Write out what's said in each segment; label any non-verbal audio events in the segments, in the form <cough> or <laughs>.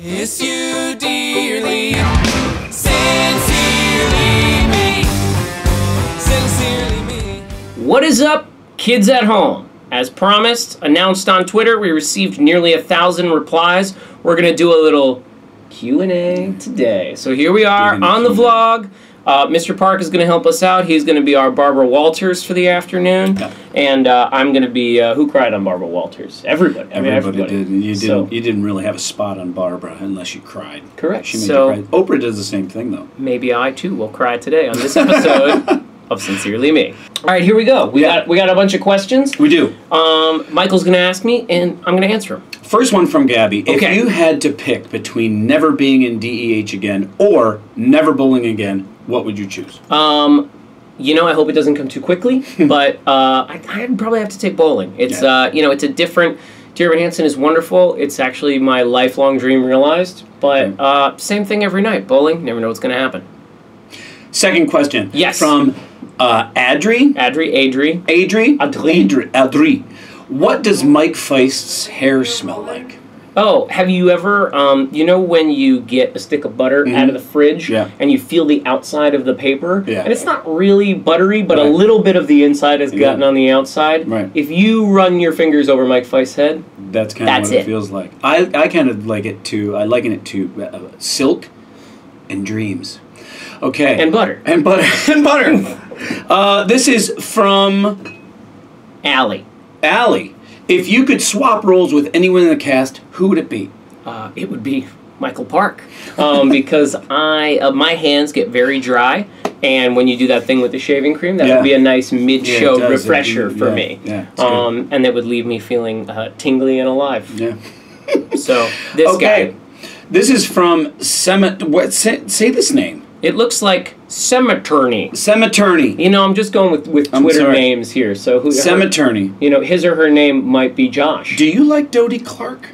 Miss you dearly, sincerely me, sincerely me. What is up, kids at home? As promised, announced on Twitter, we received nearly a thousand replies. We're gonna do a little Q and A today. So here we are on the Q&A. vlog. Uh, Mr. Park is going to help us out. He's going to be our Barbara Walters for the afternoon, and uh, I'm going to be uh, who cried on Barbara Walters? Everybody. I mean, Everybody, everybody. did. You didn't. So- you didn't really have a spot on Barbara unless you cried. Correct. She made So- you cry. Oprah does the same thing though. maybe I too will cry today on this episode <laughs> of Sincerely Me. All right, here we go. We Yeah. got we got a bunch of questions. We do. Um, Michael's going to ask me, and I'm going to answer them. First one from Gabby. If you had to pick between never being in DEH again or never bowling again, what would you choose? Um, you know, I hope it doesn't come too quickly, <laughs> but uh, I, I'd probably have to take bowling. It's Yeah. uh, you know, it's a different. Dear Evan Hansen is wonderful. It's actually my lifelong dream realized. But Okay. uh, same thing every night. Bowling, never know what's going to happen. Second question. Yes. From uh, Adri. Adri, Adri, Adri. Adri. Adri. Adri. What does Mike Faist's hair smell like? Oh, have you ever, um, you know, when you get a stick of butter out of the fridge Mm-hmm. Yeah. and you feel the outside of the paper? Yeah. And it's not really buttery, but a little bit of the inside has gotten on the outside. Right. If you run your fingers over Mike Faist's head, That's kind of what it. it. feels like. I, I kind of like it to. I liken it to uh, silk and dreams. Okay. and butter. and butter <laughs> and butter. <laughs> Uh, this is from Allie. Allie. If you could swap roles with anyone in the cast, who would it be? Uh, it would be Michael Park. Um, <laughs> because I, uh, my hands get very dry. And when you do that thing with the shaving cream, that Yeah. would be a nice mid-show Yeah, refresher be- for yeah, me. yeah, um, and that would leave me feeling uh, tingly and alive. Yeah. <laughs> So this Okay. guy, This is from Semet. What? Say, say this name. it looks like Cemeturny. Cemeturny. You know, I'm just going with, with I'm Twitter sorry. names here. So who? her- you know, his or her name might be Josh. Do you like Dodie Clark?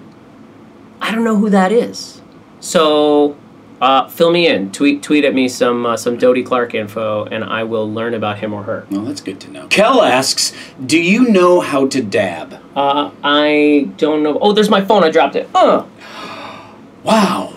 I don't know who that is. So, uh, fill me in. Tweet tweet at me some uh, some Dodie Clark info, and I will learn about him or her. Well, that's good to know. Kel asks, "Do you know how to dab?" Uh, I don't know. Oh, there's my phone. I dropped it. Uh, Wow.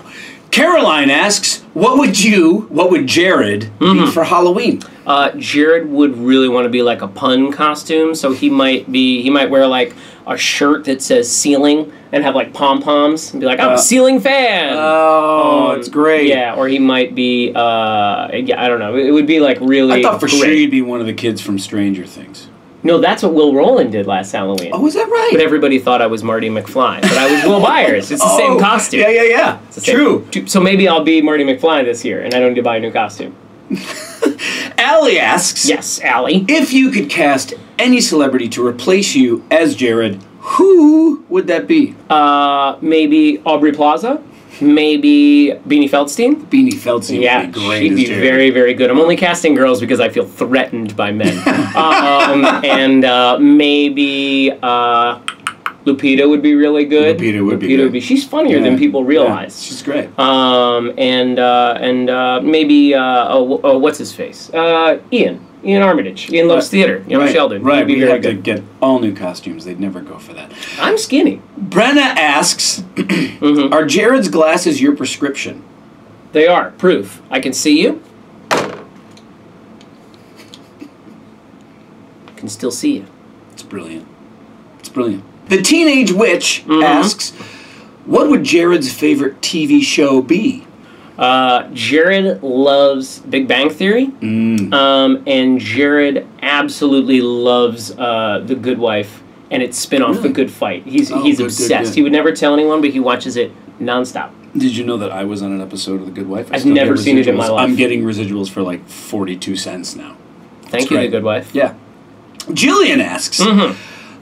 Caroline asks, "What would you? What would Jared Mm-hmm. be for Halloween?" uh, Jared would really want to be like a pun costume, so he might be. He might wear like a shirt that says ceiling and have like pom poms and be like, "I'm Uh, a ceiling fan." Oh, Um, it's great. Yeah, or he might be. Uh, yeah, I don't know. It would be like really. I thought for great. sure you'd be one of the kids from Stranger Things. No, that's what Will Roland did last Halloween. Oh, is that right? But everybody thought I was Marty McFly, but I was Will Byers. It's the same Oh, costume. Yeah, yeah, yeah. It's the same- True. So maybe I'll be Marty McFly this year, and I don't need to buy a new costume. <laughs> Allie asks, Yes, Allie. if you could cast any celebrity to replace you as Jared, who would that be? Uh, maybe Aubrey Plaza. Maybe Beanie Feldstein. Beanie Feldstein Yeah, would be great. she'd be Jared. very, very good. I'm only casting girls because I feel threatened by men. <laughs> um, and uh, maybe uh, Lupita would be really good. Lupita would be Lupita would be. She's funnier Yeah, than people yeah, realize. she's great. Um, and uh, and uh, maybe uh, oh, oh, what's his face? Uh, Ian. Iain Armitage. Ian loves theater. Young right, Sheldon. Right, He'd be we have to get all new costumes. They'd never go for that. I'm skinny. Brenna asks, <clears throat> Mm-hmm. are Jared's glasses your prescription? They are proof. I can see you. I Can still see you. It's brilliant. It's brilliant. The Teenage Witch Mm-hmm. asks, what would Jared's favorite TV show be? Uh, Jared loves Big Bang Theory, Mm. um, and Jared absolutely loves uh, The Good Wife and its spin-off, The Good Fight. He's Oh, he's good, good, obsessed. good. He would never tell anyone, but he watches it nonstop. Did you know that I was on an episode of The Good Wife? I I've never seen it in my life. I'm getting residuals for like 42 cents now. Thank you, great. The Good Wife. Yeah. Jillian asks,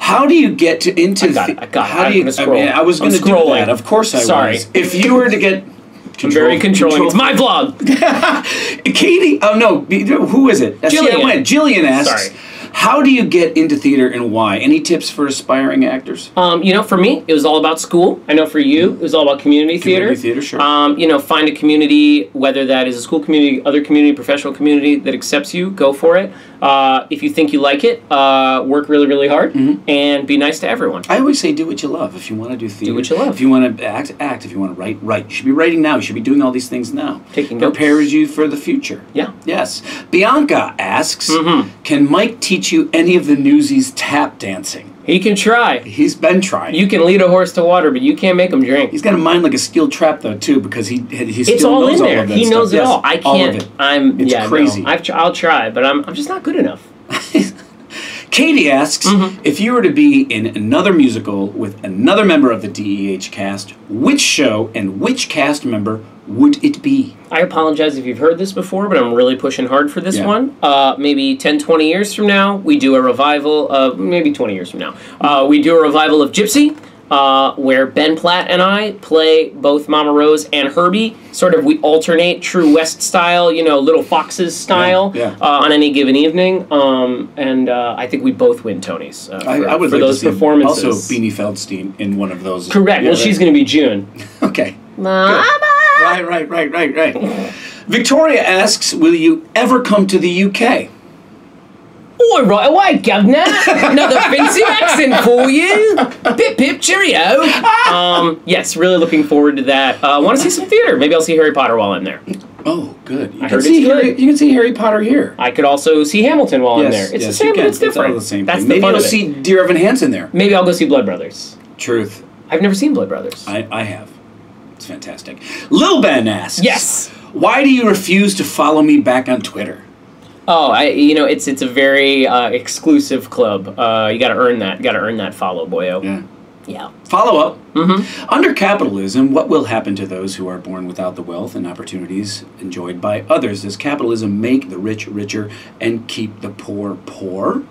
how do you get to into. I got it, I got it. how I'm do you gonna I, mean, I was going to do scrolling. that. Of course I was. Sorry. was. If you were to get I'm very controlling. It's my vlog. <laughs> Katie, oh no, who is it? Jillian. Jillian asks, Sorry. How do you get into theater and why? Any tips for aspiring actors? Um, you know, for me, it was all about school. I know for you, it was all about community, theater. Community theater. theater, sure. Um, you know, find a community, whether that is a school community, other community, professional community that accepts you. Go for it. Uh, if you think you like it, uh, work really, really hard, Mm-hmm. and be nice to everyone. I always say do what you love. If you want to do theater, do what you love. If you want to act, act. If you want to write, write. You should be writing now. You should be doing all these things now. Taking notes. prepares you for the future. Yeah. Yes. Bianca asks, Mhm. can Mike teach you any of the Newsies tap dancing? He can try. He's been trying. You can lead a horse to water, but you can't make him drink. He's got a mind like a steel trap though too, because he he still It's all knows in all there. of that he stuff. knows it Yes, all. I all of can't. it. I'm. It's yeah, no. crazy. I've, tr- I'll try, but I'm. I'm just not good enough. <laughs> Katie asks Mm-hmm. if you were to be in another musical with another member of the DEH cast, which show and which cast member would it be? I apologize if you've heard this before, but I'm really pushing hard for this Yeah. one. Uh, maybe 10, 20 years from now, we do a revival of, maybe 20 years from now, uh, we do a revival of Gypsy, uh, where Ben Platt and I play both Mama Rose and Herbie. Sort of, we alternate True West style, you know, Little Foxes style Yeah, yeah. Uh, on any given evening. Um, and uh, I think we both win Tonys uh, for, I, I would for like those performances. also Beanie Feldstein in one of those. Correct. Yeah, well, she's going to be June. <laughs> Okay. Mama! Right, right, right, right, right. <laughs> Victoria asks, "Will you ever come to the UK?" Oh, right away, governor. Another <laughs> fancy accent for you. Pip pip cheerio. Um, yes, really looking forward to that. I uh, want to see some theater. Maybe I'll see Harry Potter while I'm there. Oh, good. You I can see Harry, good. you can see Harry Potter here. I could also see Hamilton while I'm there. It's yes, the same, but it's different. all the same That's thing. the Maybe fun you'll of it. see Dear Evan Hansen there. Maybe I'll go see Blood Brothers. Truth. I've never seen Blood Brothers. I, I have. It's fantastic. Lil Ben asks, Yes. Why do you refuse to follow me back on Twitter? Oh, I you know it's it's a very uh, exclusive club. Uh, you got to earn that. Got to earn that follow, boyo. Yeah. Yeah. Follow up. Mm-hmm. Under capitalism, what will happen to those who are born without the wealth and opportunities enjoyed by others? Does capitalism make the rich richer and keep the poor poor?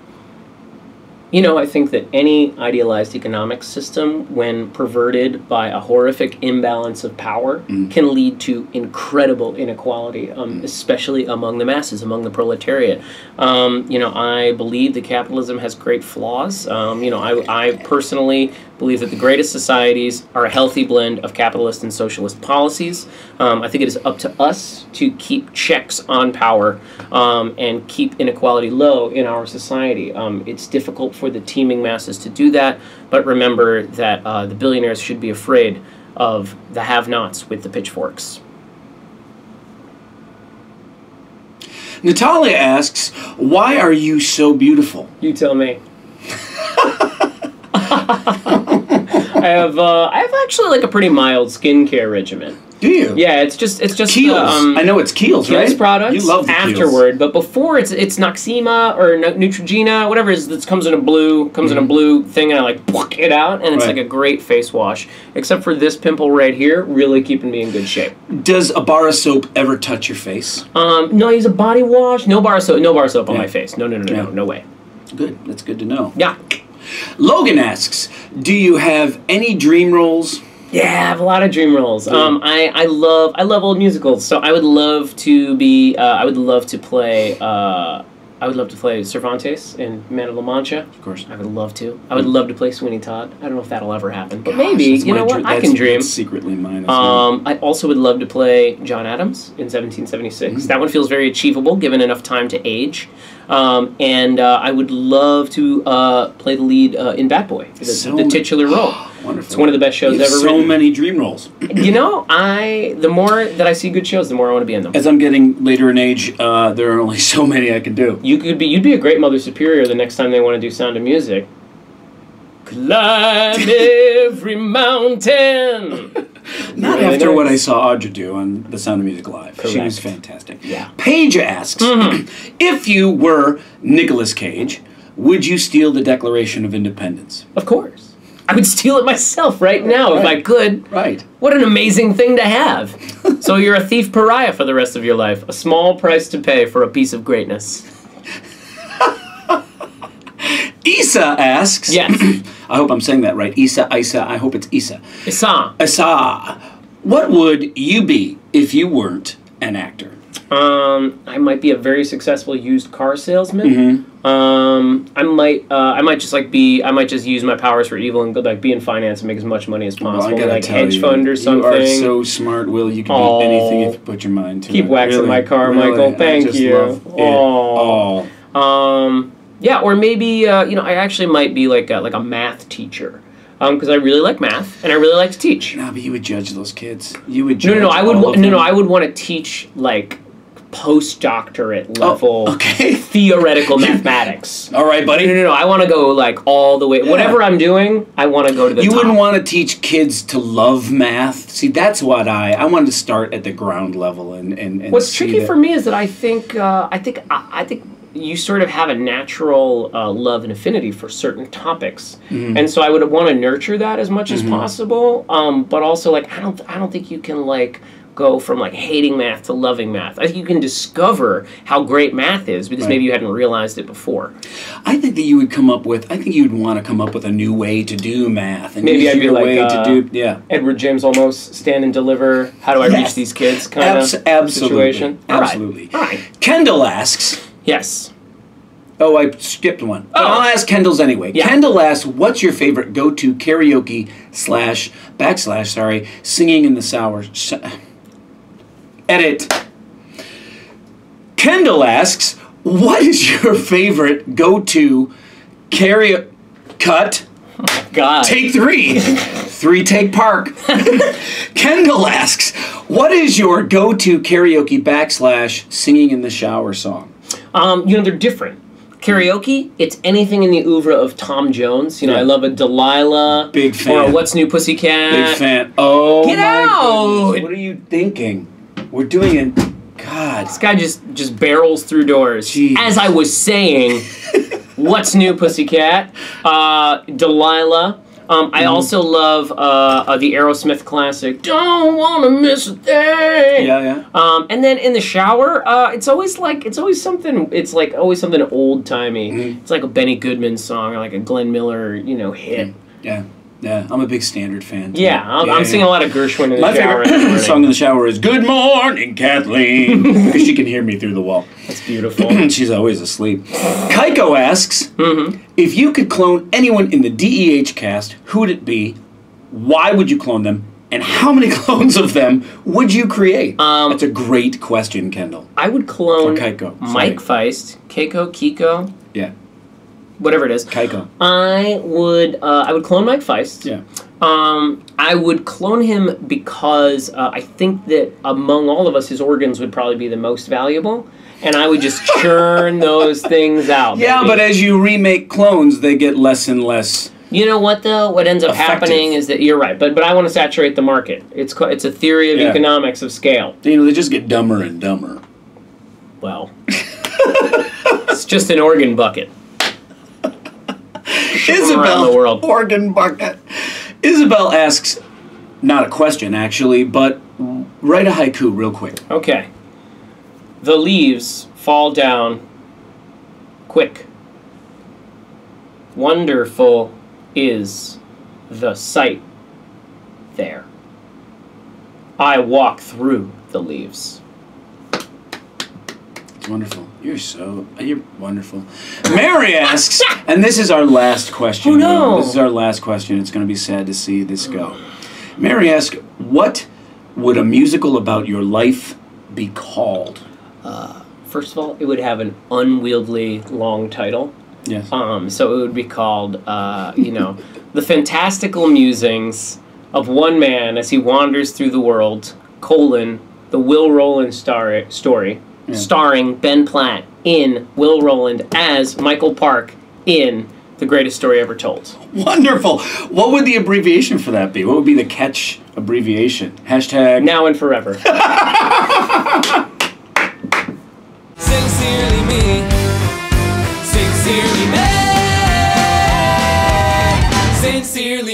You know, I think that any idealized economic system, when perverted by a horrific imbalance of power, Mm. can lead to incredible inequality, um, especially among the masses, among the proletariat. Um, you know, I believe that capitalism has great flaws. Um, you know, I, I personally believe that the greatest societies are a healthy blend of capitalist and socialist policies. Um, I think it is up to us to keep checks on power um, and keep inequality low in our society. Um, it's difficult for the teeming masses to do that, but remember that uh, the billionaires should be afraid of the have nots with the pitchforks. Natalia asks, Why are you so beautiful? You tell me. <laughs> I have uh, I have actually like a pretty mild skincare regimen. Do you? Yeah, it's just it's just Kiehl's. uh, um, I know it's Keels, Kiehl's right? products You love the Kiehl's. afterward, but before it's it's Noxzema or Neutrogena, whatever it is that comes in a blue comes in a blue thing, and I like pluck it out, and it's Mm-hmm. Right. like a great face wash. Except for this pimple right here, really keeping me in good shape. Does a bar of soap ever touch your face? Um, no, I use a body wash. No bar of soap. No bar of soap on my face. No, no, no, no, Yeah. no, no way. Good. That's good to know. Yeah, Logan asks, Do you have any dream roles? Yeah, I have a lot of dream roles. Um, I, I love I love old musicals, so I would love to be. Uh, I would love to play. Uh, I would love to play Cervantes in Man of La Mancha. Of course. I would love to. I would love to play Sweeney Todd. I don't know if that'll ever happen, but Gosh, maybe. You know what? I can dream. secretly mine. as well. Um, I also would love to play John Adams in 1776. Mm. That one feels very achievable given enough time to age. Um, and uh, I would love to uh, play the lead uh, in Bat Boy, the, So the titular role. <gasps> <gasps> Wonderful. It's one of the best shows ever so written. many dream roles. You know, I the more that I see good shows, the more I want to be in them. As I'm getting later in age, uh, there are only <laughs> so many I can do. You could be you'd be a great Mother Superior the next time they want to do Sound of Music. Climb <laughs> every mountain. <laughs> Not Really after what I saw Audra do on The Sound of Music Live. She was fantastic. Yeah. Paige asks, <clears throat> if you were Nicolas Cage, would you steal the Declaration of Independence? Of course. I would steal it myself right now if I could. Right. What an amazing thing to have. so <laughs> you're a thief pariah for the rest of your life. A small price to pay for a piece of greatness. <laughs> Isa asks, Yes. <clears throat> I hope I'm saying that right. Isa, Isa, I hope it's Isa. Isa. Isa, what would you be if you weren't an actor? Um, I might be a very successful used car salesman. Mm-hmm. Um, I might, uh, I might just like be, I might just use my powers for evil and go like be in finance and make as much money as Well, possible, gotta like hedge you, fund or something. You are so smart, Will. You can be anything if you put your mind to Keep it. waxing Really, my car, really. Michael. Thank you. Aw. Um, yeah, or maybe uh, you know, I actually might be like a, like a math teacher, um, because I really like math and I really like to teach. No, but you would judge those kids. You would. No, Judge no, no. I would wa- no, no. I would want to teach like postdoctorate Oh, level okay. <laughs> theoretical <laughs> mathematics. All right, buddy. No, no, no. I want to go like all the way. Whatever I'm doing, I want to go to the You top. wouldn't want to teach kids to love math. See, that's what I I wanted to start at the ground level and and, and What's tricky that- for me is that I think uh, I think I, I think you sort of have a natural uh, love and affinity for certain topics, Mm-hmm. and so I would want to nurture that as much as possible. Um, but also, like I don't I don't think you can like go from like hating math to loving math. I think you can discover how great math is because Right. maybe you hadn't realized it before. I think that you would come up with. I think you'd want to come up with a new way to do math and Maybe I'd be like, way uh, to do. Yeah. Edward James Olmos stand and deliver. How do I Yes. reach these kids? Kind Abs- of absolutely. situation. Absolutely. All right. Kendall asks. Yes. Oh, I skipped one. Oh. I'll ask Kendall's anyway. Yeah. Kendall asks, "What's your favorite go-to karaoke slash backslash sorry singing in the sour edit?" Kendall asks, "What is your favorite go-to karaoke cut?" God. Take three. <laughs> three take park. <laughs> Kendall asks, "What is your go-to karaoke backslash singing in the shower song?" Um, you know, they're different. Karaoke, it's anything in the oeuvre of Tom Jones. You know, Yeah. I love a Delilah. Big fan. Or a What's New Pussycat. Big fan. Oh, Get out! goodness. What are you thinking? We're doing it. God. This guy just just barrels through doors. Jeez. As I was saying, <laughs> What's New Pussycat? Uh, Delilah. Um, Mm-hmm. I also love uh, uh, the Aerosmith classic. Don't wanna miss a thing. Yeah, yeah. Um, and then in the shower, uh, it's always like it's always something. It's like always something old timey. Mm-hmm. It's like a Benny Goodman song or like a Glenn Miller, you know, hit. Yeah. Yeah. I'm a big standard fan. too. Yeah, I'm, I'm singing a lot of Gershwin in the My shower. favorite <laughs> song in the shower is "Good Morning, Kathleen," <laughs> because she can hear me through the wall. That's beautiful. <clears throat> She's always asleep. Kaiko asks, Mm-hmm. if you could clone anyone in the DEH cast, who would it be? Why would you clone them? And how many <laughs> clones of them would you create? Um, That's a great question, Kendall. I would clone Keiko. Mike Faist, Keiko, Kiko, Yeah, whatever it is. Kaiko. I would uh, I would clone Mike Faist. Yeah. Um, I would clone him because uh, I think that among all of us, his organs would probably be the most valuable, and I would just <laughs> churn those things out. Yeah, baby. but as you remake clones, they get less and less. You know what though? What ends up Effective. happening is that you're right, but but I want to saturate the market. It's it's a theory of Yeah. economics of scale. You know, they just get dumber and dumber. Well, <laughs> it's just an organ bucket. Isabel, the world. organ bucket. Isabel asks, not a question actually, but write a haiku real quick. Okay. The leaves fall down quick. Wonderful is the sight there. I walk through the leaves. Wonderful. You're so you're wonderful. Mary asks, <laughs> and this is our last question. Oh, no. This is our last question. It's going to be sad to see this go. Mary asks, "What would a musical about your life be called?" First of all, it would have an unwieldy long title. Yes. Um, so it would be called, uh, you know, The Fantastical Musings of One Man as He Wanders Through the World, colon, The Will Roland star- Story, starring Ben Platt in Will Roland as Michael Park in The Greatest Story Ever Told. Wonderful. What would the abbreviation for that be? What would be the catch abbreviation? Hashtag. Now and forever. <laughs> Sincerely me. Sincerely me. Sincerely me.